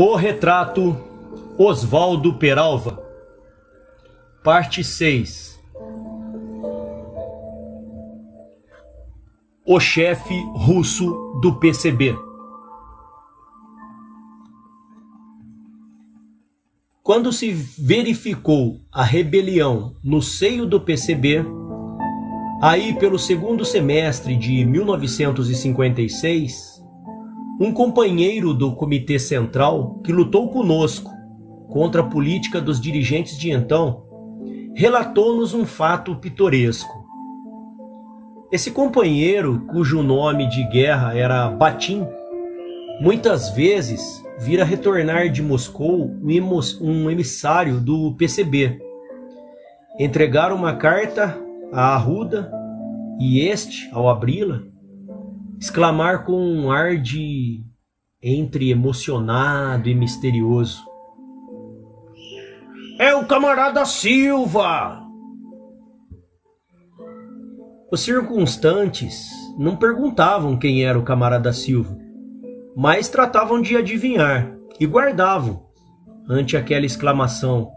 O retrato Oswaldo Peralva, parte 6 O chefe russo do PCB. Quando se verificou a rebelião no seio do PCB, aí pelo segundo semestre de 1956, um companheiro do Comitê Central que lutou conosco contra a política dos dirigentes de então relatou-nos um fato pitoresco. Esse companheiro, cujo nome de guerra era Batim, muitas vezes vira retornar de Moscou um emissário do PCB. Entregar uma carta a Arruda e este, ao abri-la, exclamar com um ar de entre emocionado e misterioso. É o camarada Silva! Os circunstantes não perguntavam quem era o camarada Silva, mas tratavam de adivinhar e guardavam, ante aquela exclamação,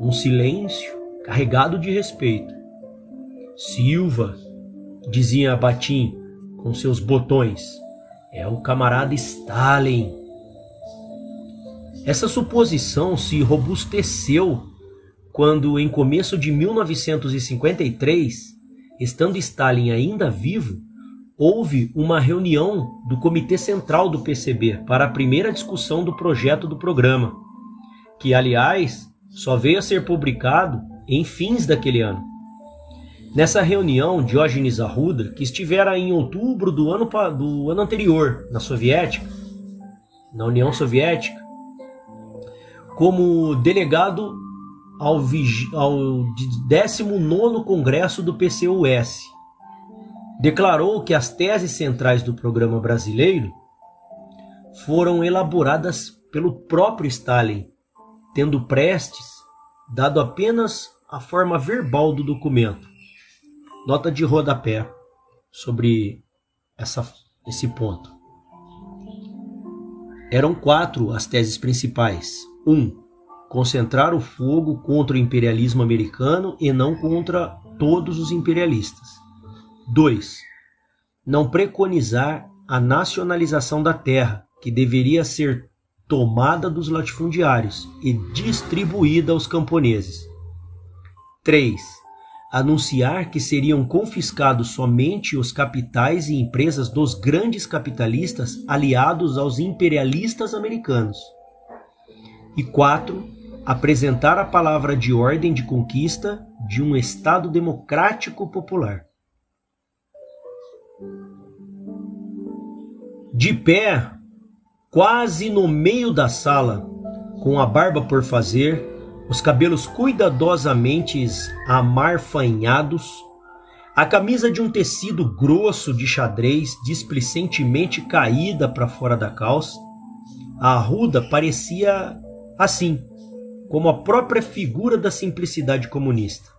um silêncio carregado de respeito. Silva, dizia Batim, com seus botões. É o camarada Stalin. Essa suposição se robusteceu quando, em começo de 1953, estando Stalin ainda vivo, houve uma reunião do Comitê Central do PCB para a primeira discussão do projeto do programa, que, aliás, só veio a ser publicado em fins daquele ano. Nessa reunião, Diógenes Arruda, que estivera em outubro do ano, do ano anterior na Soviética, na União Soviética, como delegado ao, ao 19 Congresso do PCUS, declarou que as teses centrais do programa brasileiro foram elaboradas pelo próprio Stalin, tendo Prestes dado apenas a forma verbal do documento nota de rodapé sobre essa, esse ponto. Eram quatro as teses principais. Um, concentrar o fogo contra o imperialismo americano e não contra todos os imperialistas. 2. Não preconizar a nacionalização da terra, que deveria ser tomada dos latifundiários e distribuída aos camponeses. 3 anunciar que seriam confiscados somente os capitais e empresas dos grandes capitalistas aliados aos imperialistas americanos. E 4. Apresentar a palavra de ordem de conquista de um Estado democrático popular. De pé, quase no meio da sala, com a barba por fazer, os cabelos cuidadosamente amarfanhados, a camisa de um tecido grosso de xadrez displicentemente caída para fora da calça, a arruda parecia assim, como a própria figura da simplicidade comunista.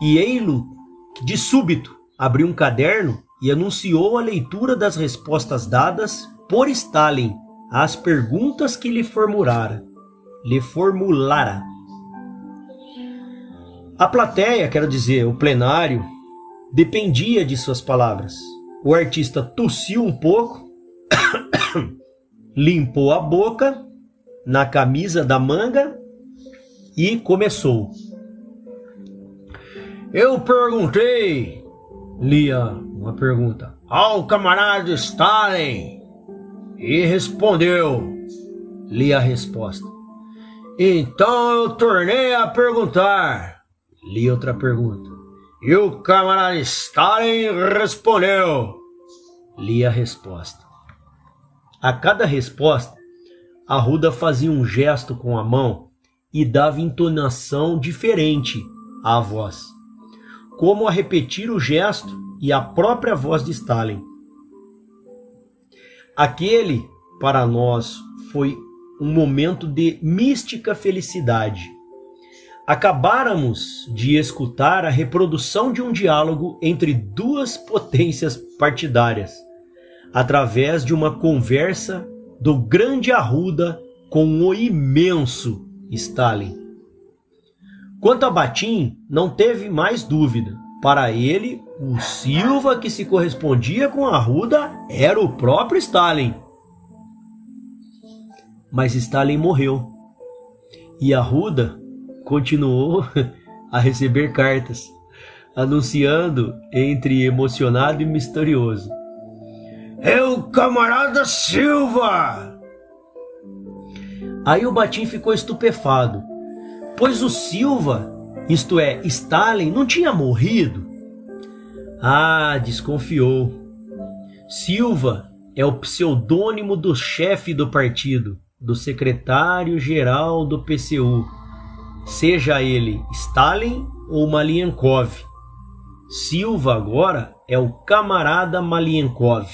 E Eilo, de súbito, abriu um caderno e anunciou a leitura das respostas dadas por Stalin às perguntas que lhe formulara lhe formulara. A plateia, quero dizer, o plenário, dependia de suas palavras. O artista tossiu um pouco, limpou a boca na camisa da manga e começou. Eu perguntei, lia uma pergunta, ao camarada Stalin e respondeu, lia a resposta. Então eu tornei a perguntar. Li outra pergunta. E o camarada Stalin respondeu. Li a resposta. A cada resposta, Arruda fazia um gesto com a mão e dava entonação diferente à voz, como a repetir o gesto e a própria voz de Stalin. Aquele, para nós, foi um momento de mística felicidade. Acabáramos de escutar a reprodução de um diálogo entre duas potências partidárias, através de uma conversa do grande Arruda com o imenso Stalin. Quanto a Batim, não teve mais dúvida. Para ele, o Silva que se correspondia com Arruda era o próprio Stalin. Mas Stalin morreu. E Arruda continuou a receber cartas, anunciando entre emocionado e misterioso: É o camarada Silva! Aí o Batim ficou estupefado, pois o Silva, isto é, Stalin, não tinha morrido. Ah, desconfiou. Silva é o pseudônimo do chefe do partido, do secretário-geral do PCU, seja ele Stalin ou Malienkov. Silva agora é o camarada Malienkov.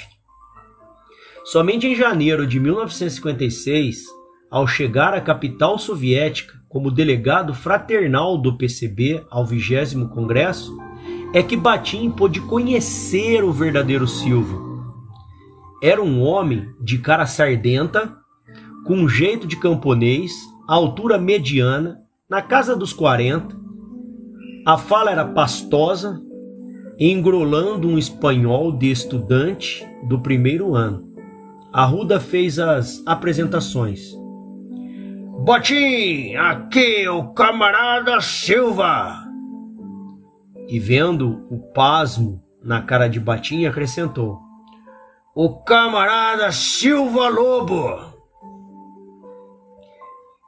Somente em janeiro de 1956, ao chegar à capital soviética como delegado fraternal do PCB ao 20 Congresso, é que Batim pôde conhecer o verdadeiro Silva. Era um homem de cara sardenta, com um jeito de camponês, altura mediana, na casa dos 40. A fala era pastosa, engrolando um espanhol de estudante do primeiro ano. Arruda fez as apresentações. Botim, aqui o camarada Silva. E vendo o pasmo na cara de Batim, acrescentou: O camarada Silva Lobo.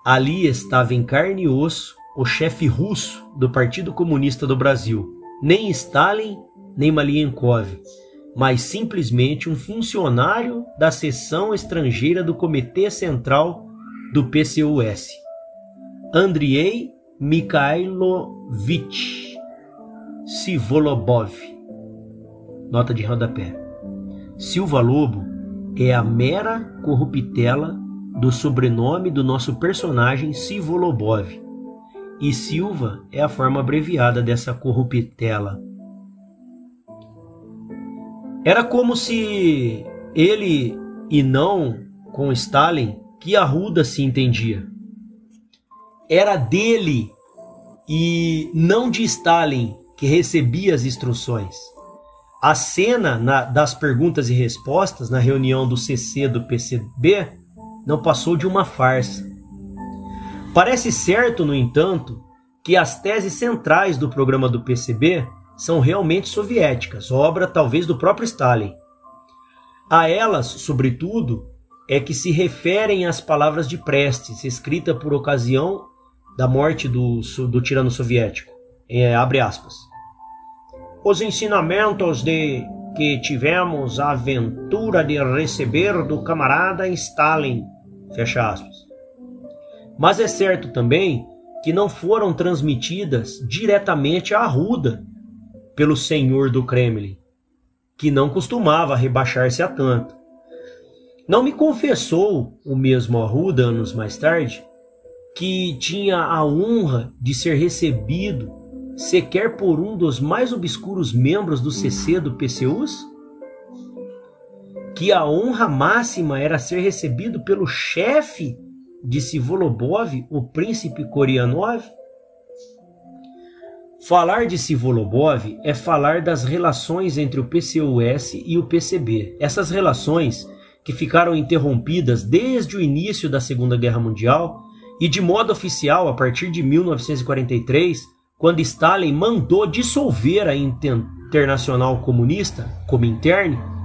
Ali estava em carne e osso o chefe russo do Partido Comunista do Brasil, nem Stalin nem Malienkov, mas simplesmente um funcionário da seção estrangeira do Comitê Central do PCUS, Andrei Mikhailovich Sivolobov. Nota de rodapé. Silva Lobo é a mera corruptela do sobrenome do nosso personagem Sivolobov. E Silva é a forma abreviada dessa corruptela. Era como se ele e não com Stalin que Arruda se entendia. Era dele e não de Stalin que recebia as instruções. A cena na, das perguntas e respostas na reunião do CC do PCB não passou de uma farsa. Parece certo, no entanto, que as teses centrais do programa do PCB são realmente soviéticas, obra talvez do próprio Stalin. A elas, sobretudo, é que se referem às palavras de Prestes, escrita por ocasião da morte do, do tirano soviético. É, abre aspas. Os ensinamentos de que tivemos a aventura de receber do camarada Stalin Fecha aspas. Mas é certo também que não foram transmitidas diretamente à Arruda pelo senhor do Kremlin, que não costumava rebaixar-se a tanto. Não me confessou o mesmo Arruda anos mais tarde que tinha a honra de ser recebido sequer por um dos mais obscuros membros do CC do PCUS? Que a honra máxima era ser recebido pelo chefe de Sivolobov, o príncipe Korianov? Falar de Sivolobov é falar das relações entre o PCUS e o PCB. Essas relações que ficaram interrompidas desde o início da Segunda Guerra Mundial e de modo oficial a partir de 1943, quando Stalin mandou dissolver a Internacional Comunista, Comintern,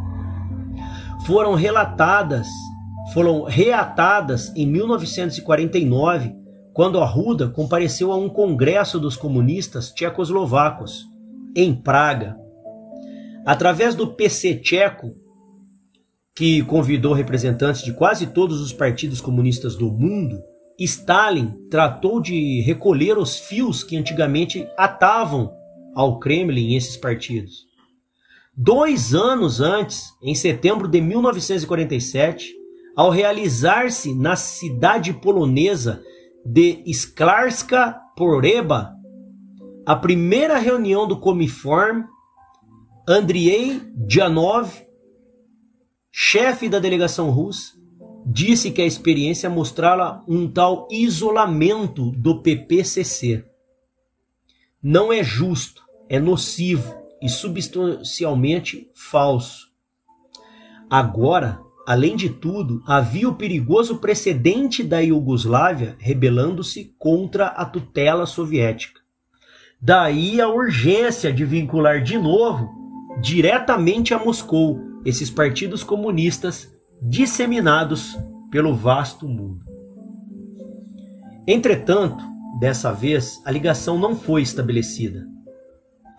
foram relatadas, foram reatadas em 1949, quando Arruda compareceu a um congresso dos comunistas tchecoslovacos, em Praga. Através do PC tcheco, que convidou representantes de quase todos os partidos comunistas do mundo, Stalin tratou de recolher os fios que antigamente atavam ao Kremlin esses partidos. Dois anos antes, em setembro de 1947, ao realizar-se na cidade polonesa de Sklarska Poreba, a primeira reunião do Comiform, Andrei Janov, chefe da delegação russa, disse que a experiência mostrava um tal isolamento do PPCC. Não é justo, é nocivo e substancialmente falso. Agora, além de tudo, havia o perigoso precedente da Iugoslávia rebelando-se contra a tutela soviética. Daí a urgência de vincular de novo, diretamente a Moscou, esses partidos comunistas disseminados pelo vasto mundo. Entretanto, dessa vez, a ligação não foi estabelecida.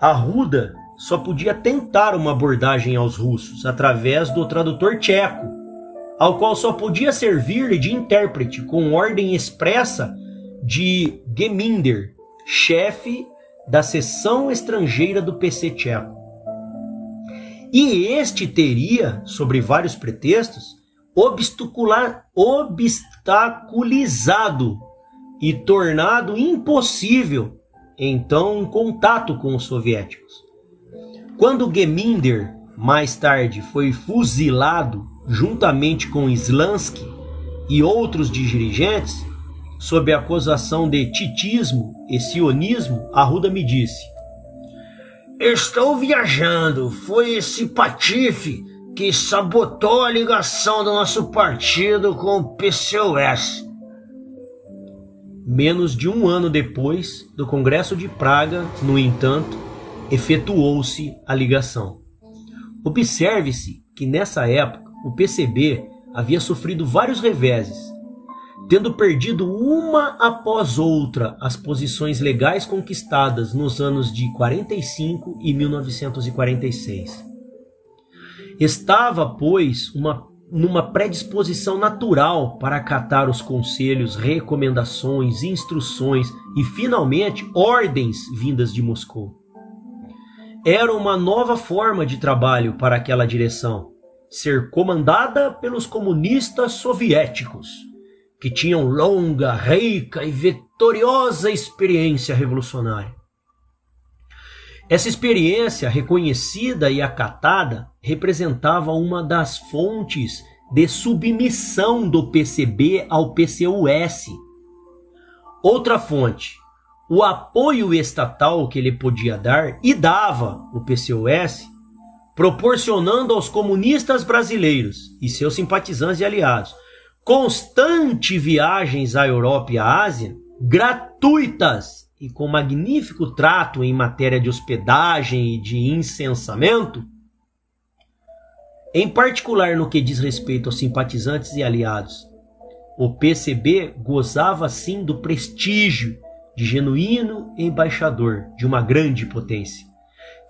A Ruda só podia tentar uma abordagem aos russos através do tradutor tcheco, ao qual só podia servir-lhe de intérprete com ordem expressa de Geminder, chefe da seção estrangeira do PC tcheco. E este teria, sobre vários pretextos, obstaculizado e tornado impossível então um contato com os soviéticos. Quando Geminder, mais tarde, foi fuzilado juntamente com Slansky e outros dirigentes, sob a acusação de titismo e sionismo, Arruda me disse: Estou viajando. Foi esse patife que sabotou a ligação do nosso partido com o PCOS. Menos de um ano depois do Congresso de Praga, no entanto, efetuou-se a ligação. Observe-se que nessa época o PCB havia sofrido vários reveses, tendo perdido uma após outra as posições legais conquistadas nos anos de 45 e 1946. Estava, pois, uma, numa predisposição natural para acatar os conselhos, recomendações, instruções e, finalmente, ordens vindas de Moscou. Era uma nova forma de trabalho para aquela direção, ser comandada pelos comunistas soviéticos que tinham longa, rica e vitoriosa experiência revolucionária. Essa experiência, reconhecida e acatada, representava uma das fontes de submissão do PCB ao PCUS. Outra fonte, o apoio estatal que ele podia dar e dava o PCUS, proporcionando aos comunistas brasileiros e seus simpatizantes e aliados constante viagens à Europa e à Ásia, gratuitas e com magnífico trato em matéria de hospedagem e de incensamento, em particular no que diz respeito aos simpatizantes e aliados, o PCB gozava sim do prestígio de genuíno embaixador de uma grande potência,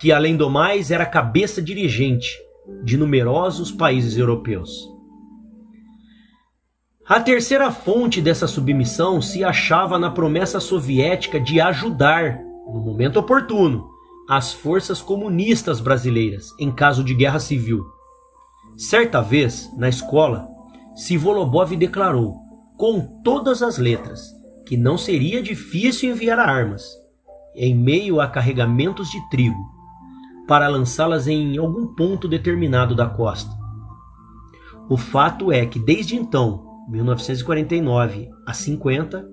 que além do mais era cabeça dirigente de numerosos países europeus. A terceira fonte dessa submissão se achava na promessa soviética de ajudar, no momento oportuno, as forças comunistas brasileiras em caso de guerra civil. Certa vez, na escola, Sivolobov declarou, com todas as letras, que não seria difícil enviar armas, em meio a carregamentos de trigo, para lançá-las em algum ponto determinado da costa. O fato é que desde então 1949 a 50,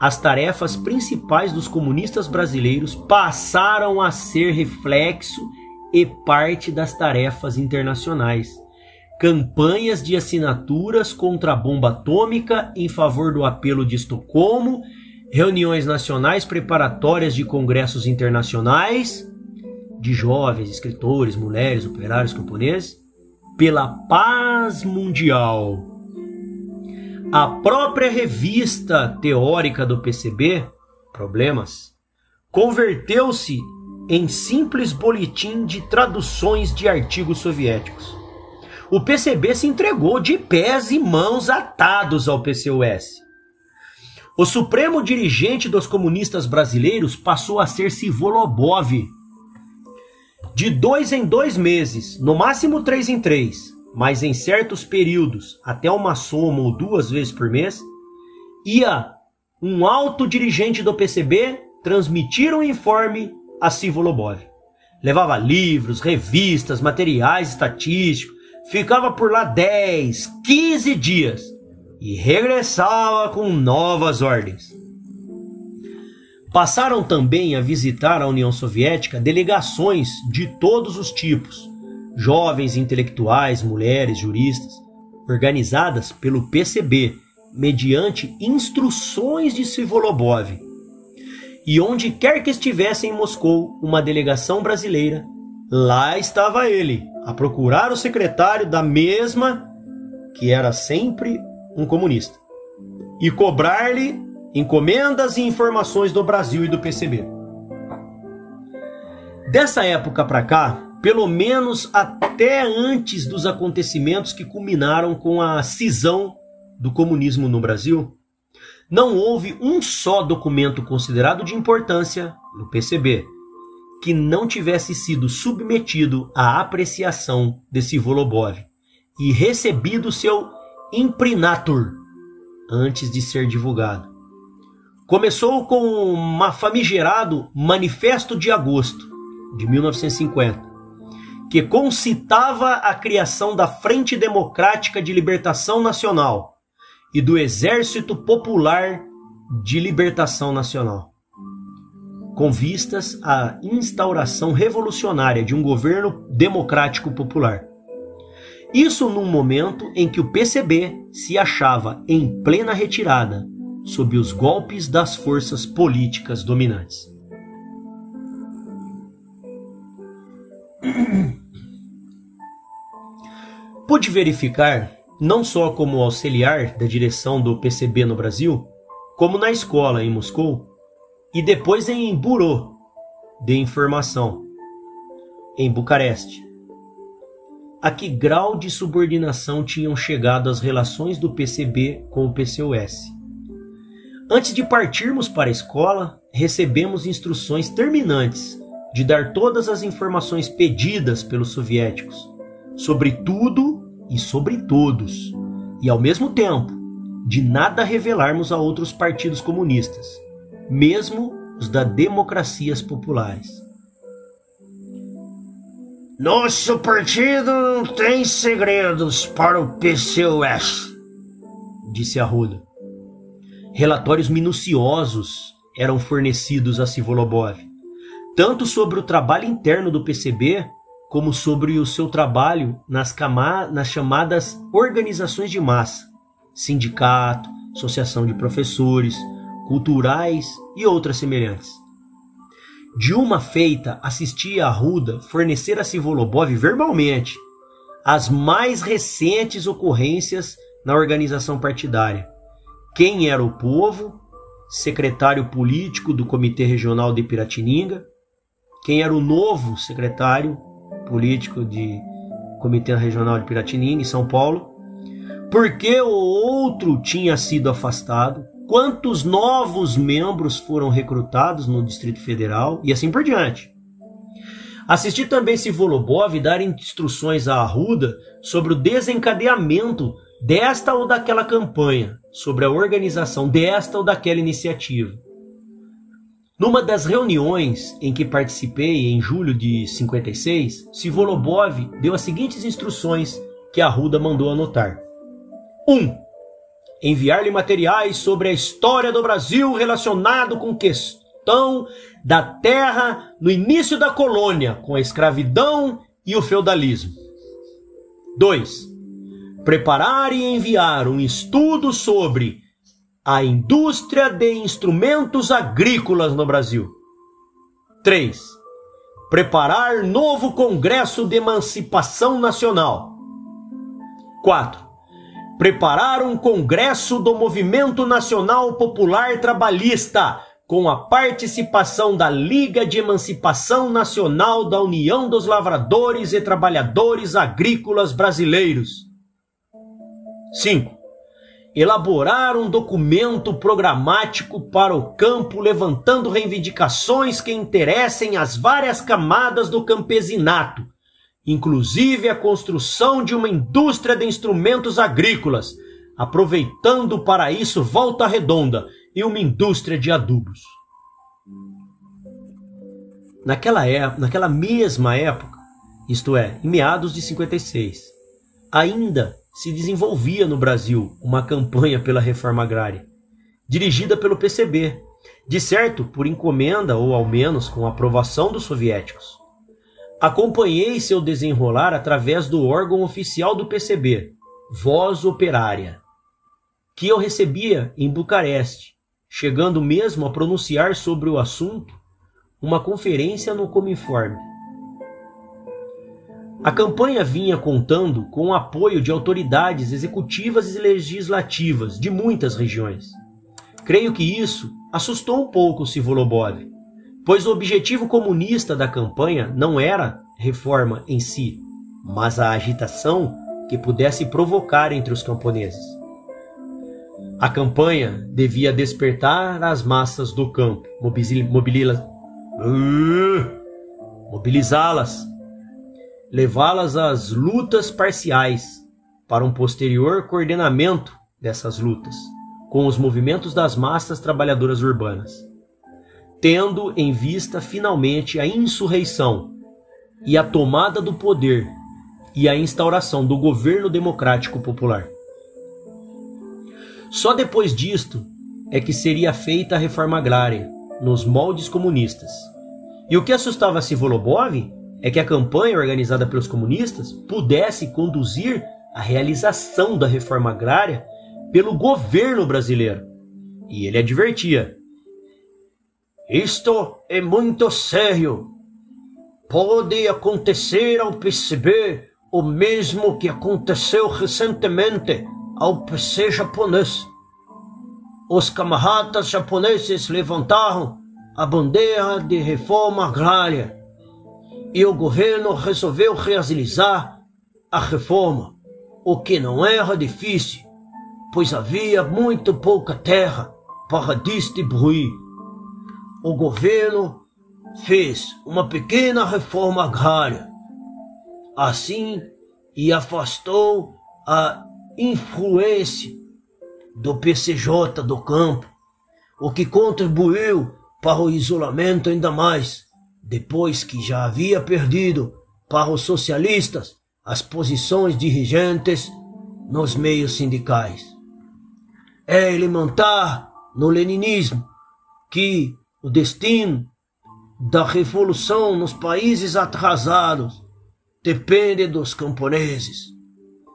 as tarefas principais dos comunistas brasileiros passaram a ser reflexo e parte das tarefas internacionais. Campanhas de assinaturas contra a bomba atômica em favor do apelo de Estocolmo, reuniões nacionais preparatórias de congressos internacionais de jovens, escritores, mulheres, operários, camponeses, pela paz mundial a própria revista teórica do PCB, Problemas, converteu-se em simples boletim de traduções de artigos soviéticos. O PCB se entregou de pés e mãos atados ao PCUS. O supremo dirigente dos comunistas brasileiros passou a ser Sivolobov. De dois em dois meses, no máximo três em três, mas em certos períodos, até uma soma ou duas vezes por mês, ia um alto dirigente do PCB transmitir um informe a Sivolobov. Levava livros, revistas, materiais estatísticos, ficava por lá 10, 15 dias e regressava com novas ordens. Passaram também a visitar a União Soviética delegações de todos os tipos, jovens intelectuais, mulheres, juristas, organizadas pelo PCB, mediante instruções de Sivolobov. E onde quer que estivesse em Moscou uma delegação brasileira, lá estava ele, a procurar o secretário da mesma, que era sempre um comunista, e cobrar-lhe encomendas e informações do Brasil e do PCB. Dessa época para cá, pelo menos até antes dos acontecimentos que culminaram com a cisão do comunismo no Brasil, não houve um só documento considerado de importância no PCB que não tivesse sido submetido à apreciação desse Volobov e recebido seu imprimatur antes de ser divulgado. Começou com um famigerado Manifesto de Agosto de 1950, que concitava a criação da Frente Democrática de Libertação Nacional e do Exército Popular de Libertação Nacional com vistas à instauração revolucionária de um governo democrático popular. Isso num momento em que o PCB se achava em plena retirada sob os golpes das forças políticas dominantes. Pude verificar, não só como auxiliar da direção do PCB no Brasil, como na escola em Moscou, e depois em Burô de Informação, em Bucareste. A que grau de subordinação tinham chegado as relações do PCB com o PCOS? Antes de partirmos para a escola, recebemos instruções terminantes de dar todas as informações pedidas pelos soviéticos sobre tudo e sobre todos, e ao mesmo tempo de nada revelarmos a outros partidos comunistas mesmo os da democracias populares. Nosso partido não tem segredos para o PCOS, disse Arruda. Relatórios minuciosos eram fornecidos a Sivolobov, tanto sobre o trabalho interno do PCB, como sobre o seu trabalho nas, nas chamadas organizações de massa, sindicato, associação de professores, culturais e outras semelhantes. De uma feita, assistia a Ruda fornecer a Sivolobov verbalmente as mais recentes ocorrências na organização partidária. Quem era o povo, secretário político do Comitê Regional de Piratininga, quem era o novo secretário político de Comitê Regional de Piratininga em São Paulo, por que o outro tinha sido afastado, quantos novos membros foram recrutados no Distrito Federal e assim por diante. Assisti também Sivolobov dar instruções à Arruda sobre o desencadeamento desta ou daquela campanha, sobre a organização desta ou daquela iniciativa. Numa das reuniões em que participei em julho de 56, Sivolobov deu as seguintes instruções que a Arruda mandou anotar. 1. Um, enviar-lhe materiais sobre a história do Brasil relacionado com questão da terra no início da colônia, com a escravidão e o feudalismo. 2. Preparar e enviar um estudo sobre a indústria de instrumentos agrícolas no Brasil. 3. Preparar novo Congresso de Emancipação Nacional. 4 preparar um congresso do Movimento Nacional Popular Trabalhista, com a participação da Liga de Emancipação Nacional da União dos Lavradores e Trabalhadores Agrícolas Brasileiros. 5. Elaborar um documento programático para o campo, levantando reivindicações que interessem as várias camadas do campesinato, inclusive a construção de uma indústria de instrumentos agrícolas, aproveitando para isso Volta Redonda e uma indústria de adubos. Naquela, época, naquela mesma época, isto é, em meados de 56, ainda se desenvolvia no Brasil uma campanha pela reforma agrária, dirigida pelo PCB, de certo por encomenda ou ao menos com aprovação dos soviéticos. Acompanhei seu desenrolar através do órgão oficial do PCB, Voz Operária, que eu recebia em Bucareste, chegando mesmo a pronunciar sobre o assunto uma conferência no Cominforme. A campanha vinha contando com o apoio de autoridades executivas e legislativas de muitas regiões. Creio que isso assustou um pouco Sivolobov, pois o objetivo comunista da campanha não era reforma em si, mas a agitação que pudesse provocar entre os camponeses. A campanha devia despertar as massas do campo, mobilizá-las levá-las às lutas parciais, para um posterior coordenamento dessas lutas com os movimentos das massas trabalhadoras urbanas, tendo em vista finalmente a insurreição e a tomada do poder e a instauração do governo democrático popular. Só depois disto é que seria feita a reforma agrária nos moldes comunistas. E o que assustava Sivolobov é que a campanha organizada pelos comunistas pudesse conduzir à realização da reforma agrária pelo governo brasileiro. E ele advertia: Isto é muito sério. Pode acontecer ao PCB o mesmo que aconteceu recentemente ao PC japonês. Os camaradas japoneses levantaram a bandeira de reforma agrária e o governo resolveu realizar a reforma, o que não era difícil, pois havia muito pouca terra para distribuir. O governo fez uma pequena reforma agrária, assim e afastou a influência do PCJ do campo, o que contribuiu para o isolamento ainda mais depois que já havia perdido para os socialistas as posições dirigentes nos meios sindicais. É elementar no leninismo que o destino da revolução nos países atrasados depende dos camponeses.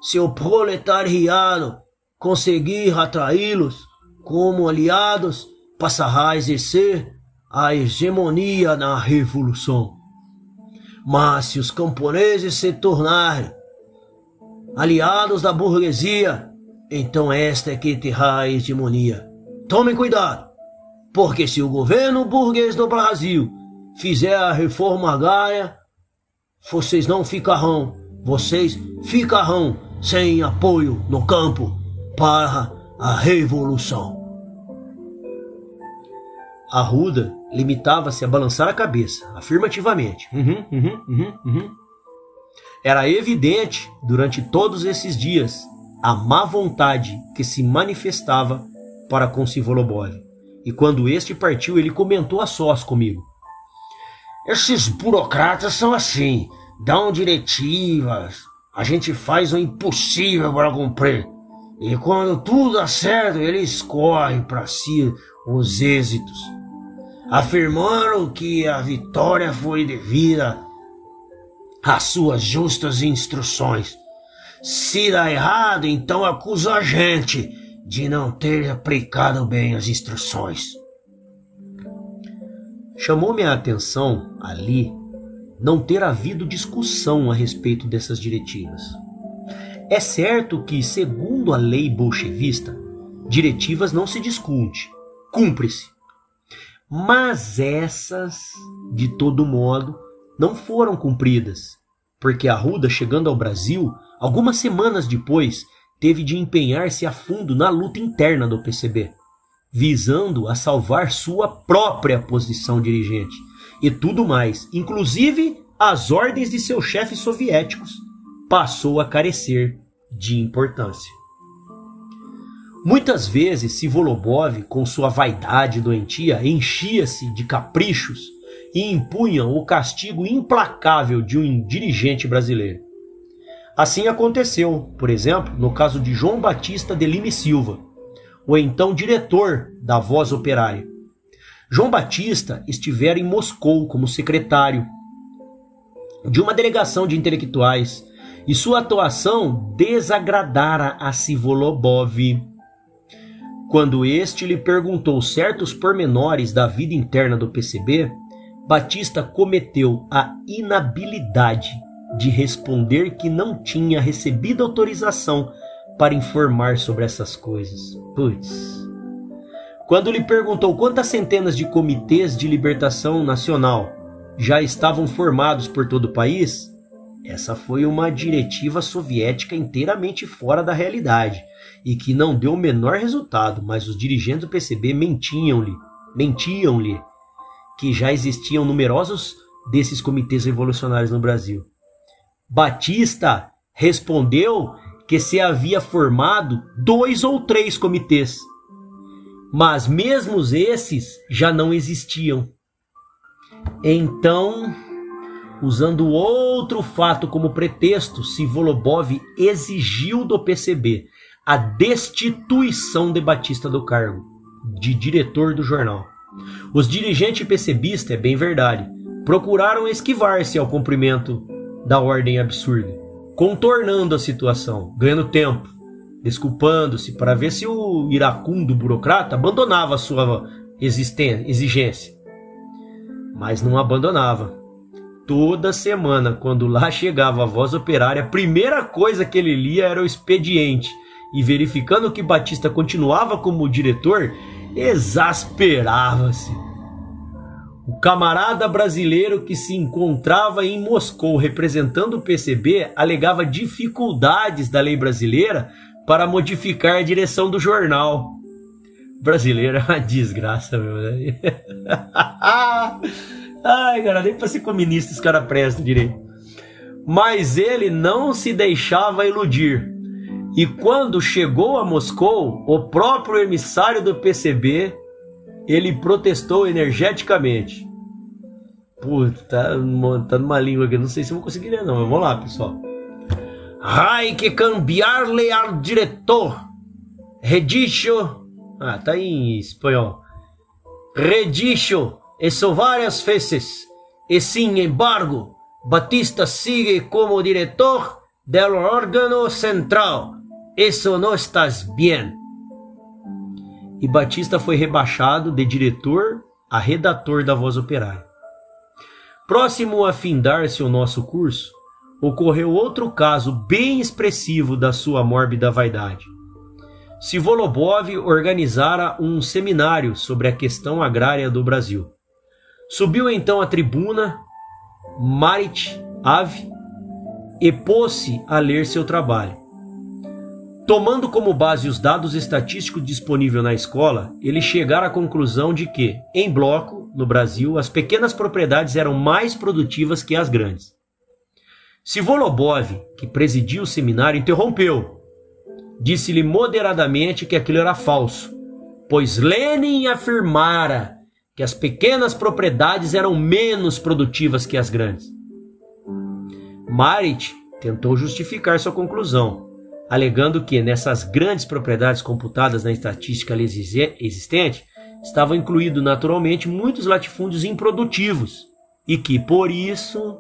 Se o proletariado conseguir atraí-los como aliados, passará a exercer a hegemonia na revolução. Mas se os camponeses se tornarem aliados da burguesia, então esta é que terá a hegemonia. Tomem cuidado, porque se o governo burguês do Brasil fizer a reforma agrária, vocês não ficarão, vocês ficarão sem apoio no campo para a revolução. Arruda limitava-se a balançar a cabeça, afirmativamente. Uhum, uhum, uhum, uhum. Era evidente, durante todos esses dias, a má vontade que se manifestava para com Sivolobov. E quando este partiu, ele comentou a sós comigo. Esses burocratas são assim, dão diretivas, a gente faz o impossível para cumprir. E quando tudo dá certo, eles correm para si os êxitos afirmaram que a vitória foi devida às suas justas instruções. Se dá errado, então acusa a gente de não ter aplicado bem as instruções. Chamou-me a atenção, ali, não ter havido discussão a respeito dessas diretivas. É certo que, segundo a lei bolchevista, diretivas não se discute, cumpre-se. Mas essas, de todo modo, não foram cumpridas, porque Arruda, chegando ao Brasil, algumas semanas depois, teve de empenhar-se a fundo na luta interna do PCB, visando a salvar sua própria posição dirigente e tudo mais, inclusive as ordens de seus chefes soviéticos, passou a carecer de importância. Muitas vezes Sivolobov, com sua vaidade doentia, enchia-se de caprichos e impunha o castigo implacável de um dirigente brasileiro. Assim aconteceu, por exemplo, no caso de João Batista de Lima e Silva, o então diretor da Voz Operária. João Batista estivera em Moscou como secretário de uma delegação de intelectuais e sua atuação desagradara a Sivolobov. Quando este lhe perguntou certos pormenores da vida interna do PCB, Batista cometeu a inabilidade de responder que não tinha recebido autorização para informar sobre essas coisas. Putz. Quando lhe perguntou quantas centenas de comitês de libertação nacional já estavam formados por todo o país, essa foi uma diretiva soviética inteiramente fora da realidade e que não deu o menor resultado, mas os dirigentes do PCB mentiam-lhe, mentiam-lhe que já existiam numerosos desses comitês revolucionários no Brasil. Batista respondeu que se havia formado dois ou três comitês, mas mesmo esses já não existiam. Então, usando outro fato como pretexto, Sivolobov exigiu do PCB a destituição de Batista do cargo de diretor do jornal. Os dirigentes PCBistas, é bem verdade, procuraram esquivar-se ao cumprimento da ordem absurda, contornando a situação, ganhando tempo, desculpando-se para ver se o iracundo burocrata abandonava a sua exigência. Mas não abandonava. Toda semana, quando lá chegava a voz operária, a primeira coisa que ele lia era o expediente. E verificando que Batista continuava como diretor, exasperava-se. O camarada brasileiro que se encontrava em Moscou representando o PCB alegava dificuldades da lei brasileira para modificar a direção do jornal. Brasileiro é uma desgraça, meu. Ai, cara, nem para ser comunista os caras prestam direito. Mas ele não se deixava iludir. E quando chegou a Moscou, o próprio emissário do PCB ele protestou energeticamente. Puta, tá, tá numa língua aqui, não sei se vou conseguir ler não, vamos lá, pessoal. Hay que cambiarle al diretor. Redicho. Ah, tá em espanhol. Redicho eso várias vezes. E sin embargo, Batista sigue como diretor del órgano central. Eso no estás bien e Batista foi rebaixado de diretor a redator da Voz Operária. Próximo a findar-se o nosso curso, ocorreu outro caso bem expressivo da sua mórbida vaidade. Sivolobov organizara um seminário sobre a questão agrária do Brasil. Subiu então à tribuna Marit Ave e pôs-se a ler seu trabalho. Tomando como base os dados estatísticos disponíveis na escola, ele chegara à conclusão de que, em bloco, no Brasil, as pequenas propriedades eram mais produtivas que as grandes. Sivolobov, que presidia o seminário, interrompeu. Disse-lhe moderadamente que aquilo era falso, pois Lenin afirmara que as pequenas propriedades eram menos produtivas que as grandes. Marit tentou justificar sua conclusão, alegando que nessas grandes propriedades computadas na estatística existente estavam incluídos naturalmente muitos latifúndios improdutivos e que, por isso,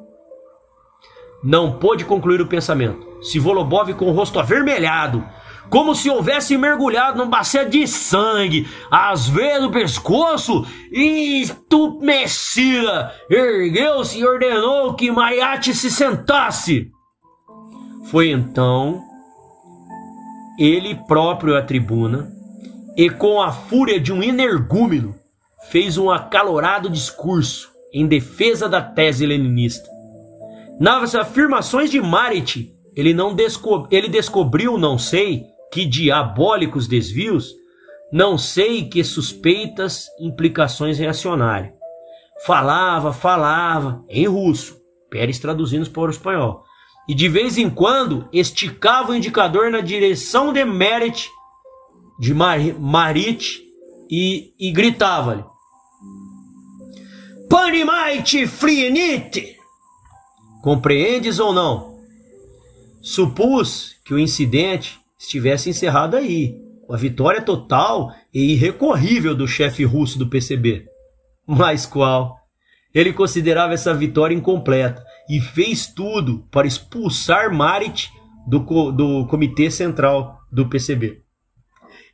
não pôde concluir o pensamento. Sivolobov com o rosto avermelhado, como se houvesse mergulhado num bacia de sangue, as veias do pescoço e estumecia, ergueu-se e ordenou que Maiate se sentasse. Foi então ele próprio à tribuna e, com a fúria de um energúmeno, fez um acalorado discurso em defesa da tese leninista. Nas afirmações de Marit, ele, não desco ele descobriu, não sei, que diabólicos desvios, não sei que suspeitas implicações reacionárias. Falava, falava, em russo, Pérez traduzindo para o espanhol e de vez em quando esticava o indicador na direção de Merit, de Mar Marit, e, e gritava-lhe: Panimite frienite! Compreendes ou não? supus que o incidente estivesse encerrado aí, com a vitória total e irrecorrível do chefe russo do PCB. Mas qual? Ele considerava essa vitória incompleta e fez tudo para expulsar Marit do, do Comitê Central do PCB.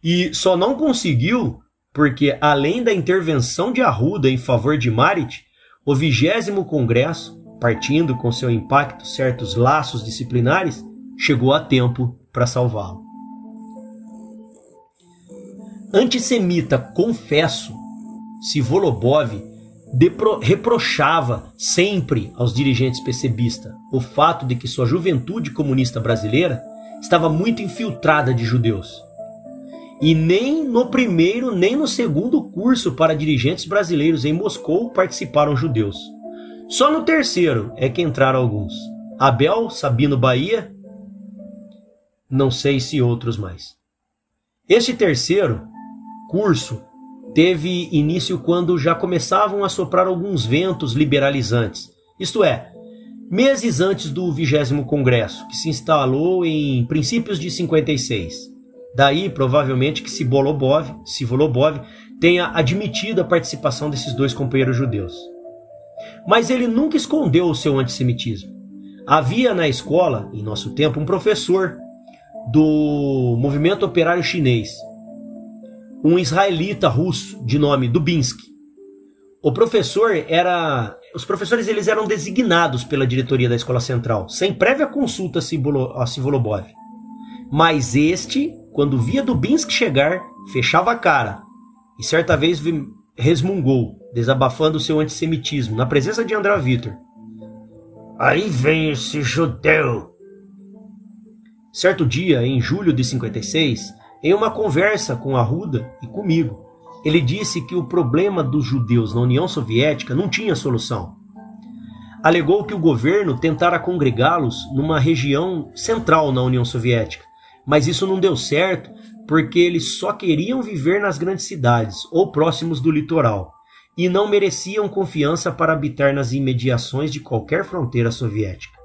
E só não conseguiu porque, além da intervenção de Arruda em favor de Marit, o vigésimo Congresso, partindo com seu impacto certos laços disciplinares, chegou a tempo para salvá-lo. Antissemita confesso, Sivolobov reprochava sempre aos dirigentes PCBistas o fato de que sua juventude comunista brasileira estava muito infiltrada de judeus. E nem no primeiro nem no segundo curso para dirigentes brasileiros em Moscou participaram judeus. Só no terceiro é que entraram alguns. Abel Sabino Bahia, não sei se outros mais. Este terceiro curso teve início quando já começavam a soprar alguns ventos liberalizantes, isto é, meses antes do vigésimo congresso, que se instalou em princípios de 56. Daí, provavelmente, que Sivolobov, Sivolobov tenha admitido a participação desses dois companheiros judeus. Mas ele nunca escondeu o seu antissemitismo. Havia na escola, em nosso tempo, um professor do movimento operário chinês, um israelita russo de nome Dubinsky. O professor era, os professores eles eram designados pela diretoria da escola central, sem prévia consulta a Sivolobov. Mas este, quando via Dubinsky chegar, fechava a cara e certa vez resmungou, desabafando seu antissemitismo na presença de André Vitor. Aí vem esse judeu. Certo dia, em julho de 56, em uma conversa com Arruda e comigo, ele disse que o problema dos judeus na União Soviética não tinha solução. Alegou que o governo tentara congregá-los numa região central na União Soviética, mas isso não deu certo porque eles só queriam viver nas grandes cidades ou próximos do litoral e não mereciam confiança para habitar nas imediações de qualquer fronteira soviética.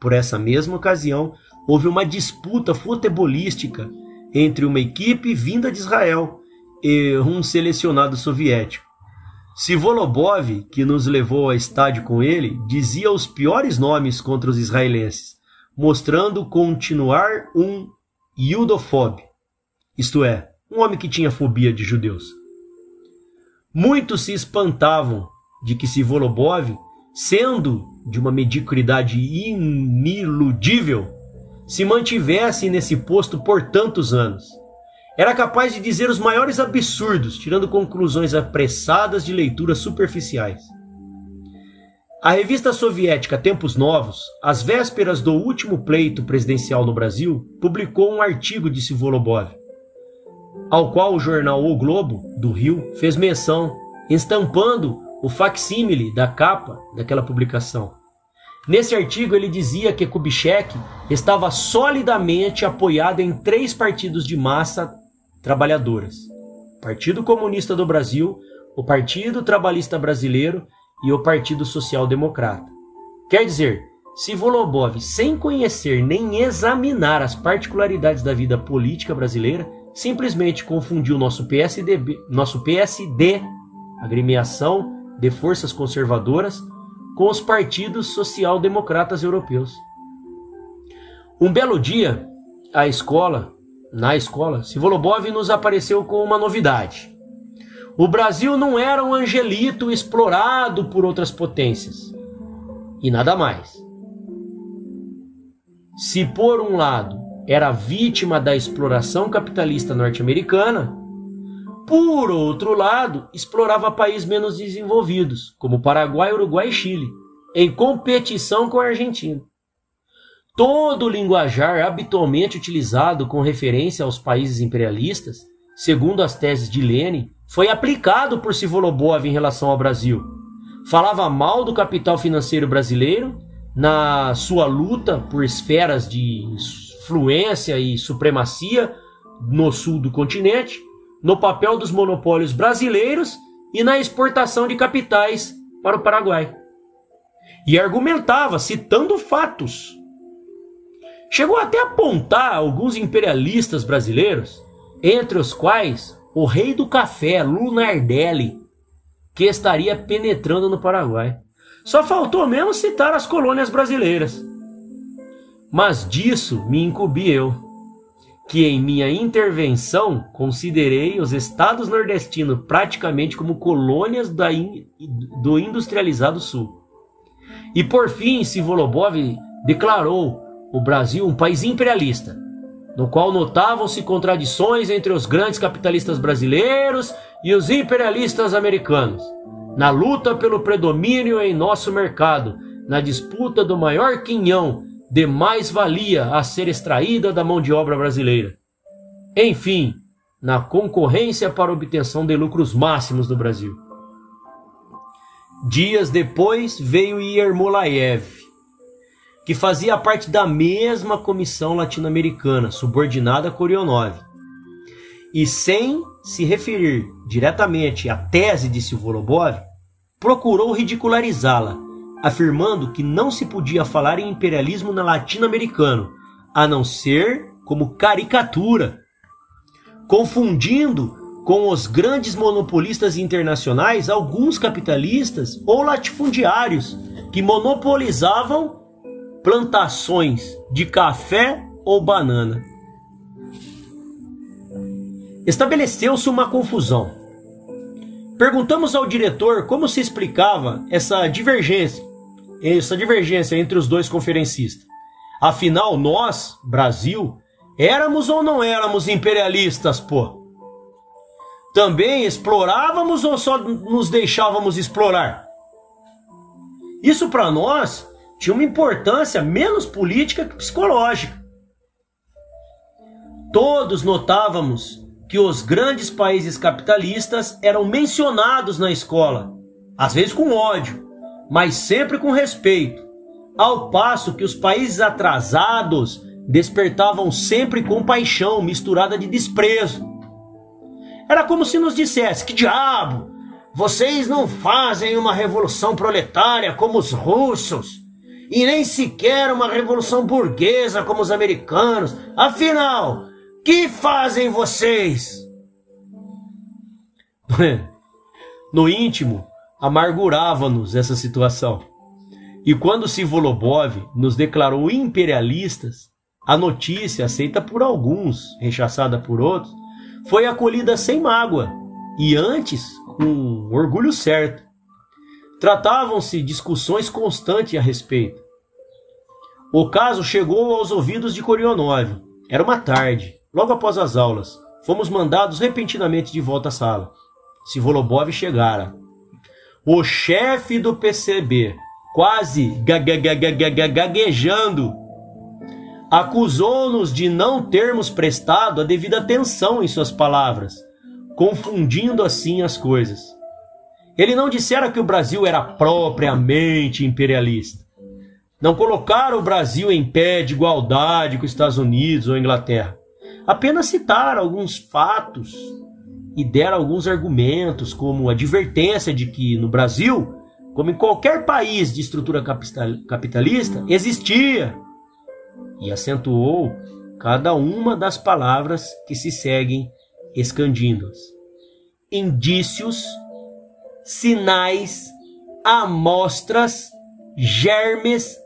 Por essa mesma ocasião, houve uma disputa futebolística entre uma equipe vinda de Israel e um selecionado soviético. Sivolobov, que nos levou ao estádio com ele, dizia os piores nomes contra os israelenses, mostrando continuar um judofob, isto é, um homem que tinha fobia de judeus. Muitos se espantavam de que Sivolobov, sendo de uma mediocridade iniludível, se mantivesse nesse posto por tantos anos. Era capaz de dizer os maiores absurdos, tirando conclusões apressadas de leituras superficiais. A revista soviética Tempos Novos, às vésperas do último pleito presidencial no Brasil, publicou um artigo de Sivolobov, ao qual o jornal O Globo, do Rio, fez menção, estampando o facsímile da capa daquela publicação. Nesse artigo, ele dizia que Kubitschek estava solidamente apoiado em três partidos de massa trabalhadoras: Partido Comunista do Brasil, o Partido Trabalhista Brasileiro e o Partido Social Democrata. Quer dizer, se Volobov, sem conhecer nem examinar as particularidades da vida política brasileira, simplesmente confundiu nosso PSDB, nosso PSD, agremiação de forças conservadoras, com os partidos social-democratas europeus. Um belo dia, a escola, na escola, Sivolobov nos apareceu com uma novidade. O Brasil não era um angelito explorado por outras potências. E nada mais. Se por um lado era vítima da exploração capitalista norte-americana, por outro lado, explorava países menos desenvolvidos, como Paraguai, Uruguai e Chile, em competição com a Argentina. Todo o linguajar habitualmente utilizado com referência aos países imperialistas, segundo as teses de Lenin, foi aplicado por Sivolobov em relação ao Brasil. Falava mal do capital financeiro brasileiro na sua luta por esferas de influência e supremacia no sul do continente no papel dos monopólios brasileiros e na exportação de capitais para o Paraguai. E argumentava, citando fatos, Chegou até a apontar alguns imperialistas brasileiros, entre os quais o rei do café, Lunardelli, que estaria penetrando no Paraguai. Só faltou mesmo citar as colônias brasileiras. Mas disso me incumbi eu, que em minha intervenção considerei os estados nordestinos praticamente como colônias in, do industrializado sul. E por fim, Sivolobov declarou o Brasil um país imperialista, no qual notavam-se contradições entre os grandes capitalistas brasileiros e os imperialistas americanos, na luta pelo predomínio em nosso mercado, na disputa do maior quinhão de mais-valia a ser extraída da mão de obra brasileira. Enfim, na concorrência para obtenção de lucros máximos do Brasil. Dias depois veio Yermolaev, que fazia parte da mesma comissão latino-americana, subordinada a Korionov. E sem se referir diretamente à tese de Silvolobov, procurou ridicularizá-la, afirmando que não se podia falar em imperialismo na latino-americano, a não ser como caricatura, confundindo com os grandes monopolistas internacionais alguns capitalistas ou latifundiários que monopolizavam plantações de café ou banana. Estabeleceu-se uma confusão. Perguntamos ao diretor como se explicava essa divergência, essa divergência entre os dois conferencistas. Afinal, nós, Brasil, éramos ou não éramos imperialistas, pô? Também explorávamos ou só nos deixávamos explorar? Isso para nós tinha uma importância menos política que psicológica. Todos notávamos que os grandes países capitalistas eram mencionados na escola, às vezes com ódio, mas sempre com respeito, ao passo que os países atrasados despertavam sempre compaixão misturada de desprezo. Era como se nos dissesse: que diabo! Vocês não fazem uma revolução proletária como os russos e nem sequer uma revolução burguesa como os americanos. Afinal, que fazem vocês? No íntimo, amargurava-nos essa situação. E quando Sivolobov nos declarou imperialistas, a notícia, aceita por alguns, rechaçada por outros, foi acolhida sem mágoa e antes com orgulho certo. Tratavam-se discussões constantes a respeito. O caso chegou aos ouvidos de Korionov. Era uma tarde, logo após as aulas. Fomos mandados repentinamente de volta à sala. Sivolobov chegara. O chefe do PCB, quase gaguejando, acusou-nos de não termos prestado a devida atenção em suas palavras, confundindo assim as coisas. Ele não dissera que o Brasil era propriamente imperialista não colocaram o Brasil em pé de igualdade com os Estados Unidos ou Inglaterra. Apenas citaram alguns fatos e deram alguns argumentos, como advertência de que no Brasil, como em qualquer país de estrutura capitalista, existia e acentuou cada uma das palavras que se seguem escandindo-as. Indícios, sinais, amostras, germes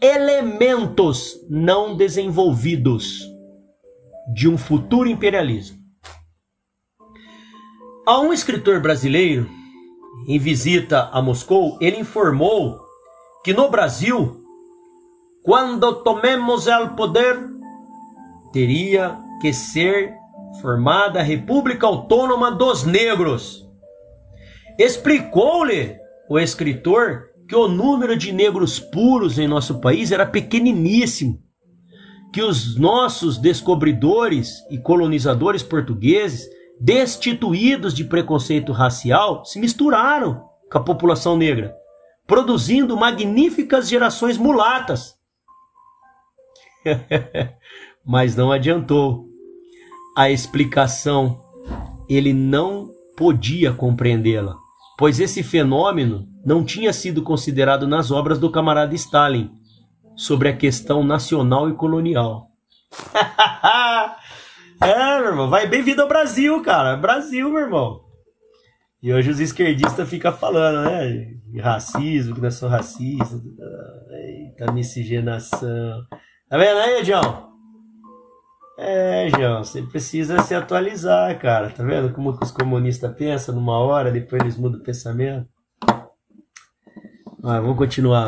elementos não desenvolvidos de um futuro imperialismo. A um escritor brasileiro, em visita a Moscou, ele informou que no Brasil, quando tomemos o poder, teria que ser formada a República Autônoma dos Negros. Explicou-lhe o escritor que o número de negros puros em nosso país era pequeniníssimo, que os nossos descobridores e colonizadores portugueses, destituídos de preconceito racial, se misturaram com a população negra, produzindo magníficas gerações mulatas. Mas não adiantou. A explicação ele não podia compreendê-la pois esse fenômeno não tinha sido considerado nas obras do camarada Stalin, sobre a questão nacional e colonial. é, meu irmão, vai bem-vindo ao Brasil, cara. Brasil, meu irmão. E hoje os esquerdistas ficam falando, né? Racismo, que nós somos racistas. Eita, miscigenação. Tá vendo aí, João? É, João, você precisa se atualizar, cara. Tá vendo como os comunistas pensam numa hora, depois eles mudam o pensamento? Ah, vamos continuar.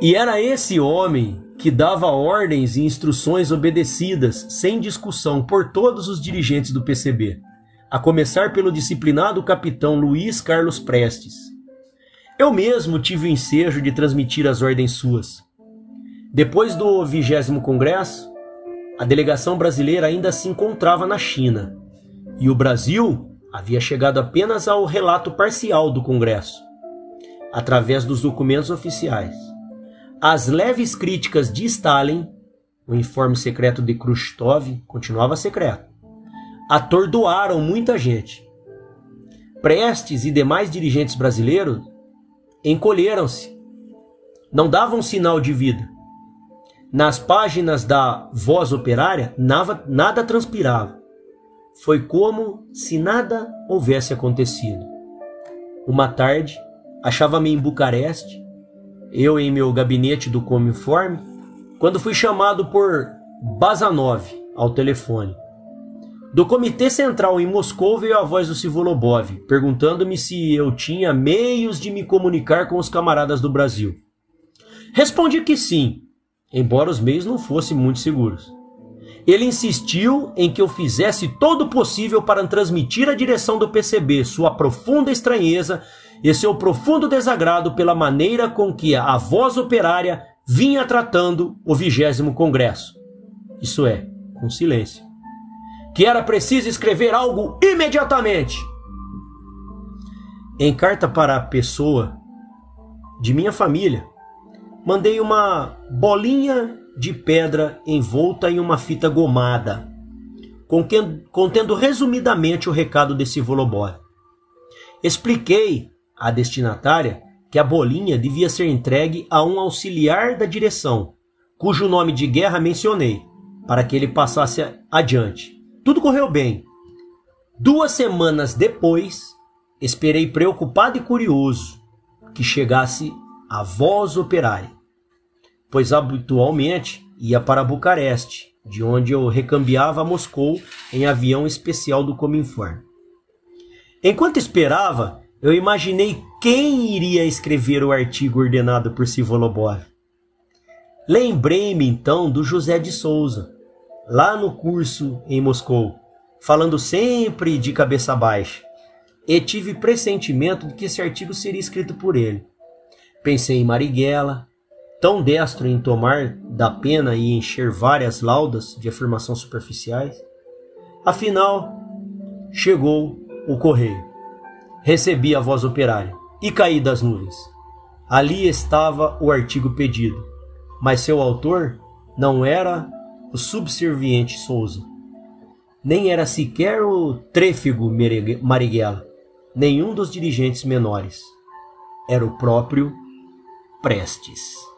E era esse homem que dava ordens e instruções obedecidas, sem discussão, por todos os dirigentes do PCB, a começar pelo disciplinado capitão Luiz Carlos Prestes. Eu mesmo tive o ensejo de transmitir as ordens suas. Depois do vigésimo congresso, a delegação brasileira ainda se encontrava na China, e o Brasil havia chegado apenas ao relato parcial do congresso, através dos documentos oficiais. As leves críticas de Stalin, o informe secreto de Khrushchev continuava secreto, atordoaram muita gente. Prestes e demais dirigentes brasileiros encolheram-se, não davam sinal de vida. Nas páginas da Voz Operária, nada, nada transpirava. Foi como se nada houvesse acontecido. Uma tarde, achava-me em Bucareste, eu em meu gabinete do Cominforme, quando fui chamado por Bazanov ao telefone. Do Comitê Central em Moscou veio a voz do Sivolobov, perguntando-me se eu tinha meios de me comunicar com os camaradas do Brasil. Respondi que sim, embora os meios não fossem muito seguros. Ele insistiu em que eu fizesse todo o possível para transmitir à direção do PCB sua profunda estranheza e seu profundo desagrado pela maneira com que a voz operária vinha tratando o vigésimo congresso. Isso é, com silêncio. Que era preciso escrever algo imediatamente. Em carta para a pessoa de minha família, mandei uma bolinha de pedra envolta em uma fita gomada, contendo resumidamente o recado desse Volobor. Expliquei à destinatária que a bolinha devia ser entregue a um auxiliar da direção, cujo nome de guerra mencionei, para que ele passasse adiante. Tudo correu bem. Duas semanas depois, esperei preocupado e curioso que chegasse a voz operária, pois habitualmente ia para Bucareste, de onde eu recambiava a Moscou em avião especial do Cominform. Enquanto esperava, eu imaginei quem iria escrever o artigo ordenado por Sivolobov. Lembrei-me então do José de Souza, lá no curso em Moscou, falando sempre de cabeça baixa, e tive pressentimento de que esse artigo seria escrito por ele. Pensei em Marighella, tão destro em tomar da pena e encher várias laudas de afirmação superficiais. Afinal, chegou o correio. Recebi a voz operária e caí das nuvens. Ali estava o artigo pedido, mas seu autor não era o subserviente Souza, nem era sequer o trêfego Marighella, nenhum dos dirigentes menores. Era o próprio Prestes.